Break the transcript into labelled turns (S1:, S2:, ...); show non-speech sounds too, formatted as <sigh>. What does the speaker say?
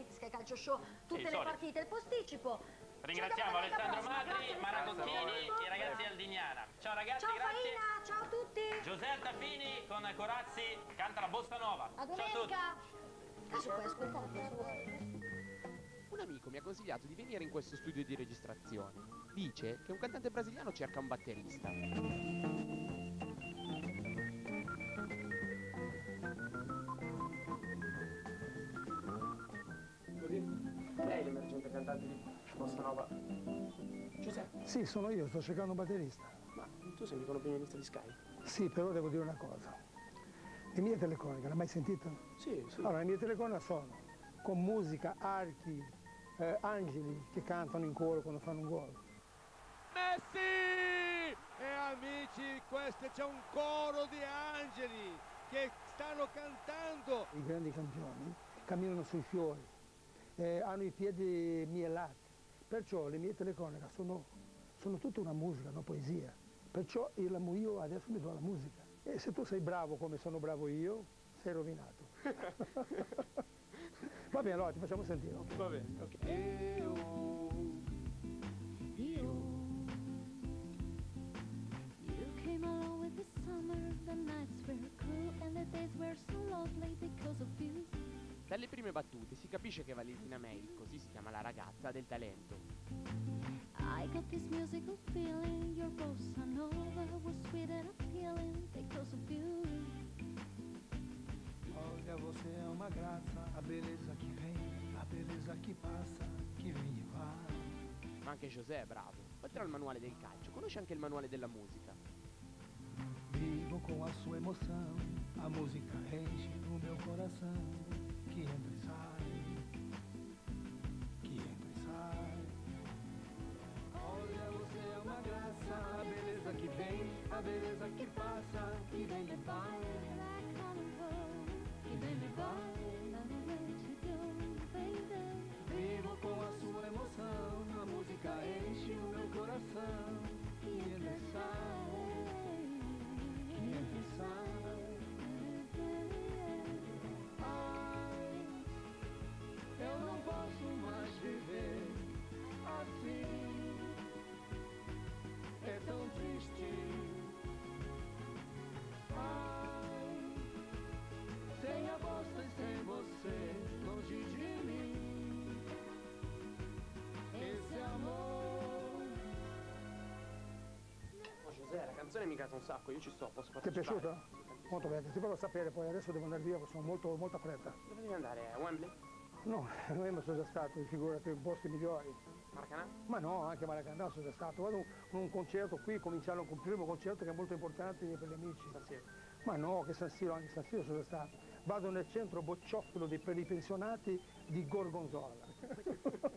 S1: appuntamenti, Sky Calcio Show, tutte le
S2: soliti.
S1: partite, il posticipo.
S2: Ringraziamo
S1: vediamo
S2: Alessandro Madri,
S1: prossima,
S2: Mara
S1: grazie.
S2: Cocchini,
S1: Grazie.
S2: i ragazzi Aldignana. Ciao ragazzi,
S1: Ciao
S2: grazie.
S1: Faina, ciao a tutti.
S2: Giuseppe Tafini con Corazzi canta la bossa nova.
S1: A
S2: Ciao a tutti.
S1: domenica. Adesso puoi ascoltare.
S3: Un amico mi ha consigliato di venire in questo studio di registrazione. Dice che un cantante brasiliano cerca un batterista.
S4: Cantante di Bossa Nova. Giuseppe,
S5: Sì, sono io, sto cercando un batterista.
S4: ma tu sei mica un opinionista di Sky?
S5: Sì, però devo dire una cosa. Le mie teleconiche, l'hai mai sentito?
S4: Sì, sì.
S5: Allora, le mie teleconiche sono con musica, archi, eh, angeli che cantano in coro quando fanno un gol.
S6: Messi! E amici, questo c'è un coro di angeli che stanno cantando.
S5: I grandi campioni camminano sui fiori, eh, hanno i piedi mielati. Perciò le mie teleconiche sono, sono tutta una musica, una poesia. Perciò io, adesso mi do la musica. E se tu sei bravo come sono bravo io, sei rovinato. <laughs> Va bene, allora ti facciamo sentire.
S4: Va bene, ok.
S3: Dalle prime battute si capisce che Valentina May, così si chiama la ragazza, ha del talento.
S7: I got this musical feeling, your bossa nova was sweet and appealing because of you.
S5: Olha, você é uma graça, a beleza que vem, a beleza que passa, que vem e vai.
S3: Ma anche José è bravo. Oltre al manuale del calcio, conosce anche il manuale della musica.
S5: Vivo com a sua emoção, a música enche o meu coração, beleza que passa, que vem e vai.
S4: Canzone mi casa un sacco, io ci sto, posso
S5: Ti è
S4: partecipare?
S5: piaciuta? Molto bene, ti voglio sapere, poi adesso devo andare via perché sono molto, molta fretta.
S4: Dove devi andare? A Wembley?
S5: No, noi sono già stato, figurati, in posti migliori.
S4: Maracanã?
S5: Ma no, anche a Maracanã sono già stato. Vado a un concerto qui, cominciare con il primo concerto che è molto importante per gli amici.
S4: San Siro.
S5: Ma no, che San Siro, anche San Siro sono già stato. Vado nel centro bocciofilo dei- per i pensionati di Gorgonzola. <laughs>